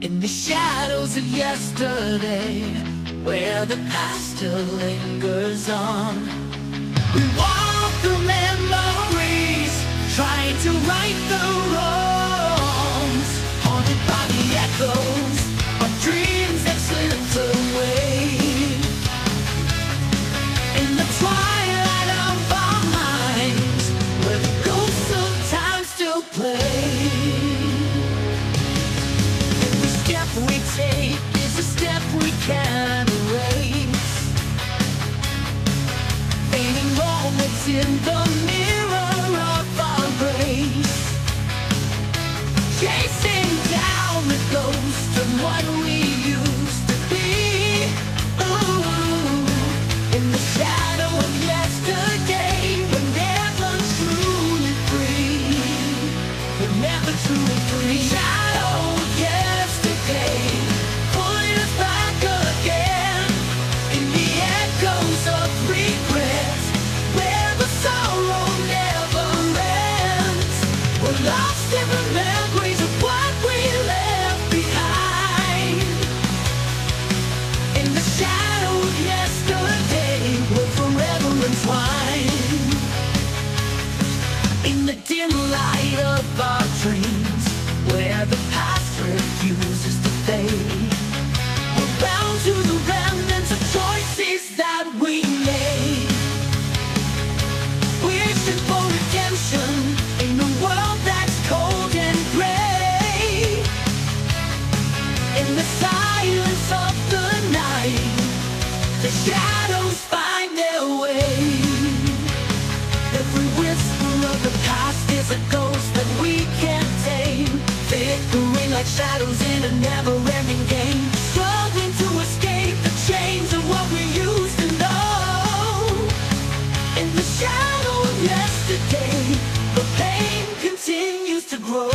In the shadows of yesterday Where the past still lingers on. siento mi lost in the memories of what we left behind. In the shadow of yesterday, we'll forever entwined. In the dim light of our dreams. shadows find their way. Every whisper of the past is a ghost that we can't tame. Flickering like shadows in a never-ending game. Struggling to escape the chains of what we used to know. In the shadow of yesterday The pain continues to grow.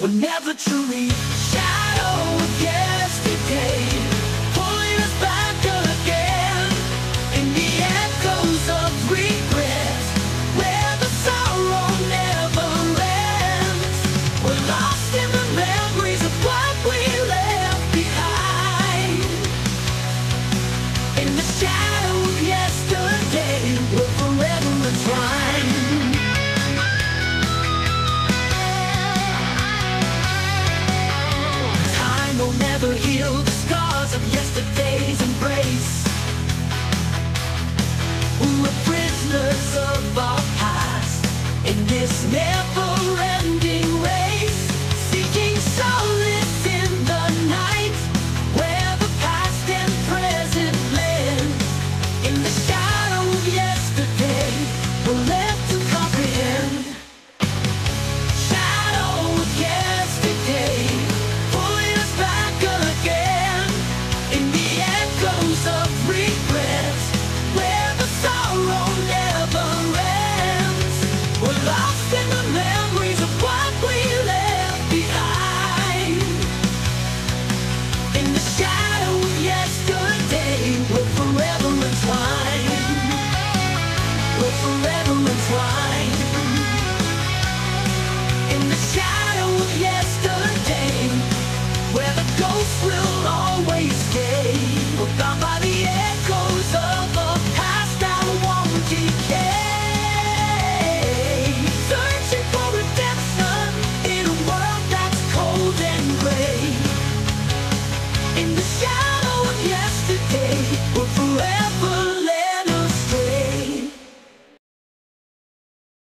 We're never truly shadow of yesterday. shadow of yesterday. Will forever